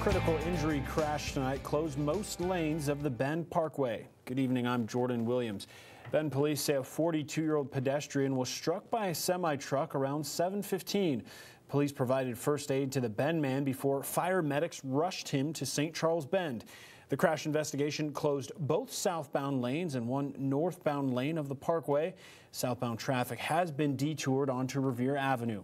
Critical injury crash tonight closed most lanes of the Bend Parkway. Good evening, I'm Jordan Williams. Bend police say a 42-year-old pedestrian was struck by a semi-truck around 715. Police provided first aid to the Bend man before fire medics rushed him to St. Charles Bend. The crash investigation closed both southbound lanes and one northbound lane of the parkway. Southbound traffic has been detoured onto Revere Avenue.